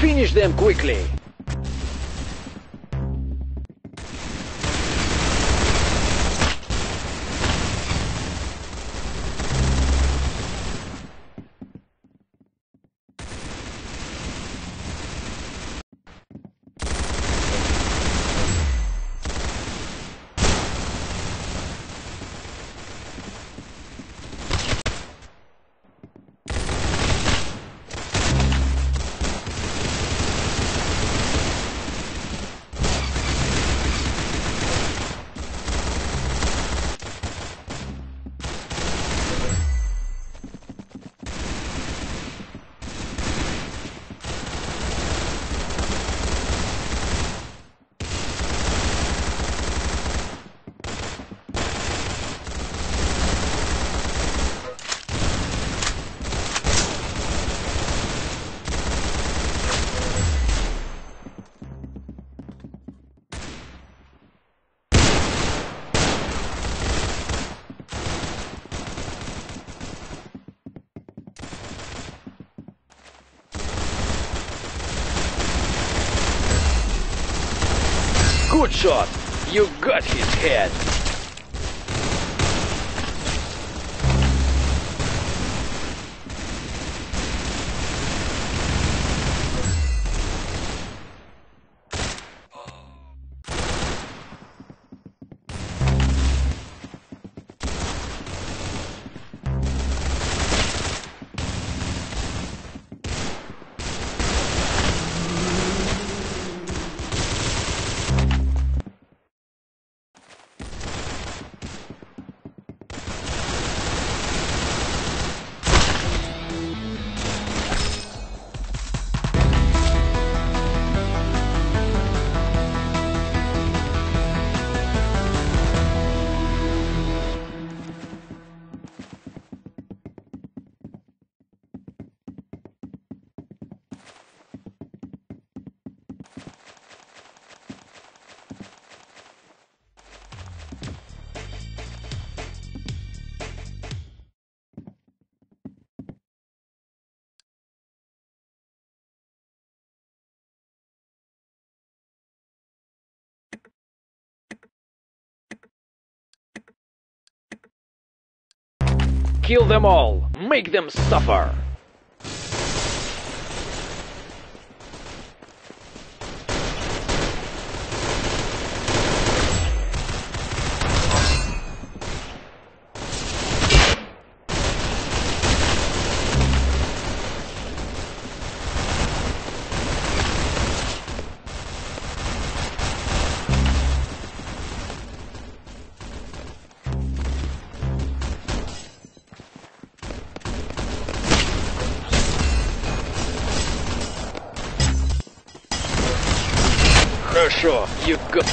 Finish them quickly. Good shot. You got his head. Kill them all. Make them suffer. Хорошо, you got...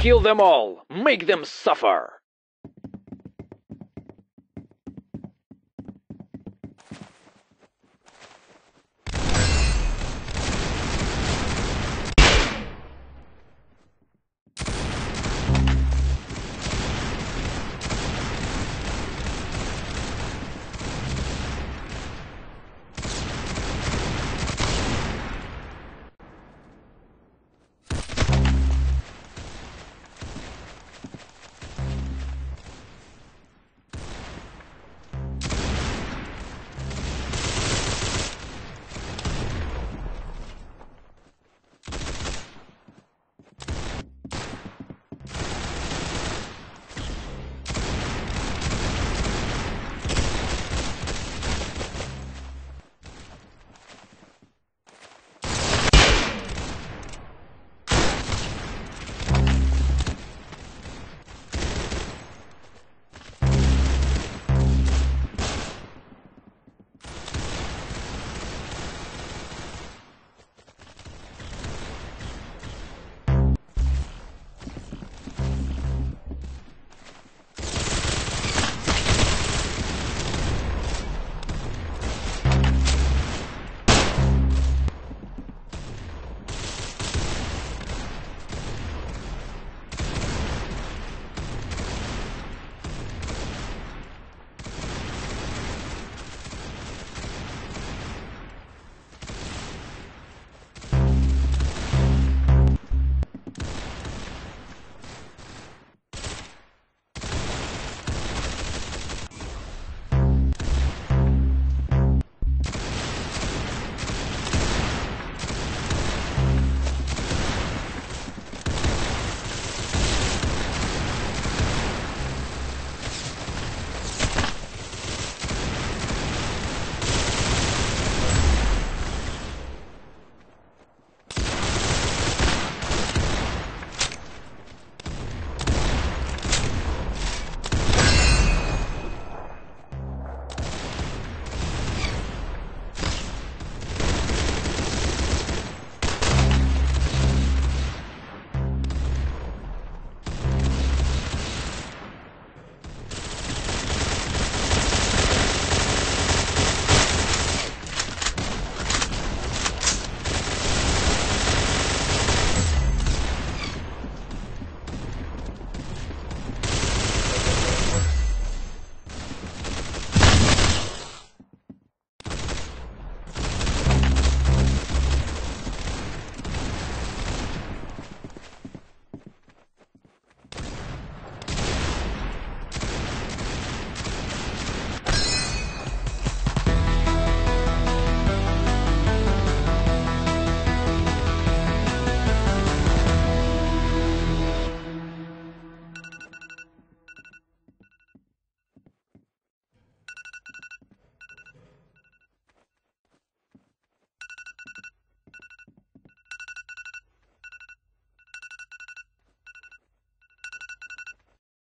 Kill them all. Make them suffer.